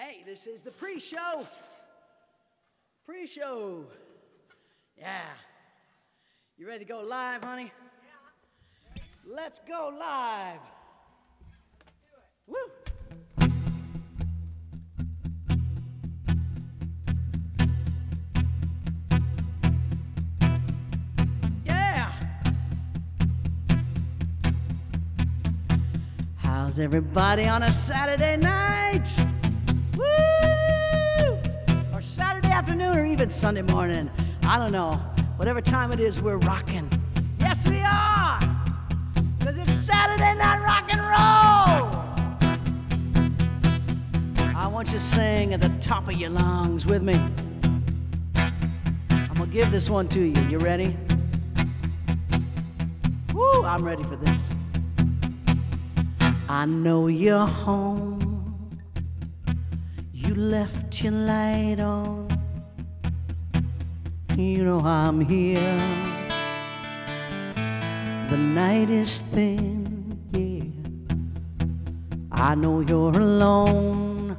Hey, this is the pre show. Pre show. Yeah. You ready to go live, honey? Yeah. Let's go live. Woo! Yeah! How's everybody on a Saturday night? Even Sunday morning. I don't know. Whatever time it is, we're rocking. Yes, we are! Because it's Saturday night rock and roll! I want you to sing at the top of your lungs with me. I'm gonna give this one to you. You ready? Woo, I'm ready for this. I know you're home. You left your light on. You know I'm here. The night is thin, yeah. I know you're alone.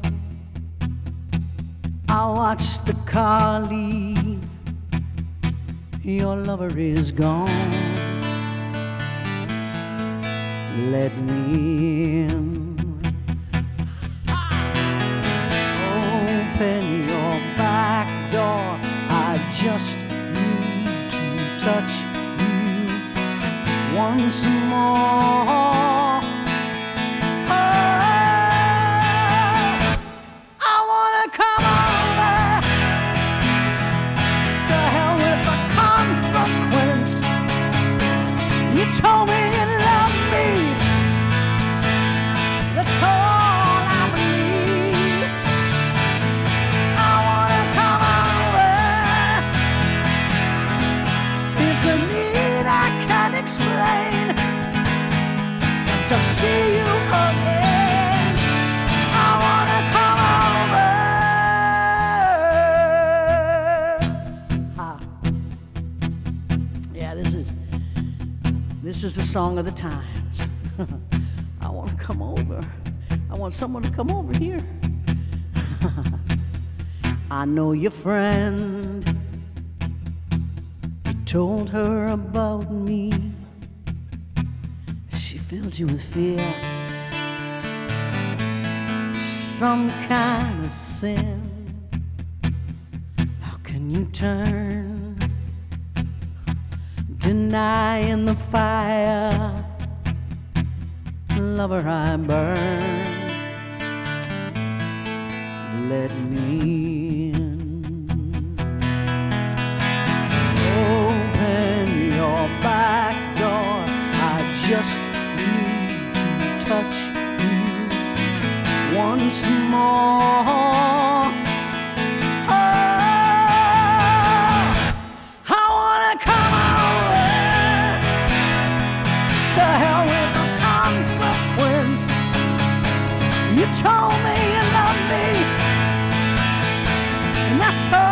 I watch the car leave. Your lover is gone. Let me in. Touch you once more. Oh, I wanna come over. To hell with the consequence. You told me Ah. this is this is the song of the times. I want to come over. I want someone to come over here. I know your friend. You told her about me. She filled you with fear. Some kind of sin. How can you turn? denying the fire. Lover, I burn. Let me in. Open your back door. I just once more. Oh, I wanna come. To hell with consequence. You told me you loved me, and that's all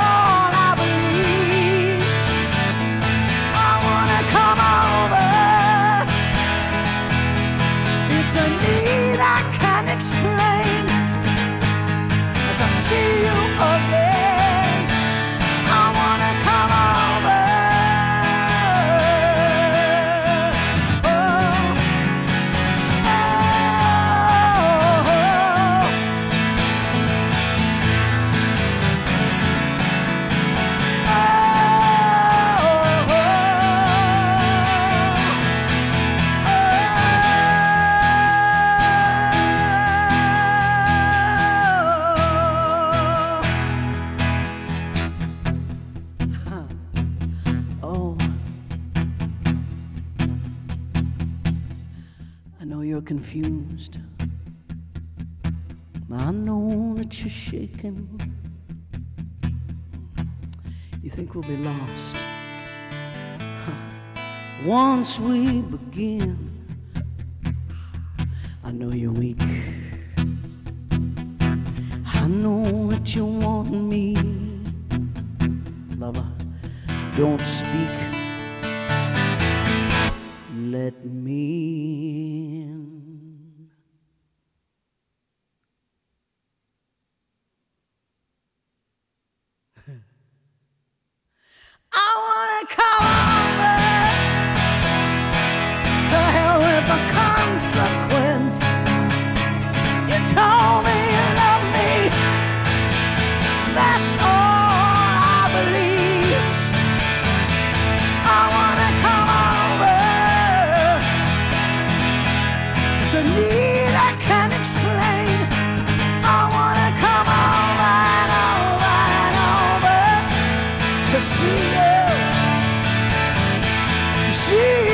know you're confused. I know that you're shaking. You think we'll be lost. Huh. Once we begin, I know you're weak. I know that you want me, lover. Don't speak. Let me. She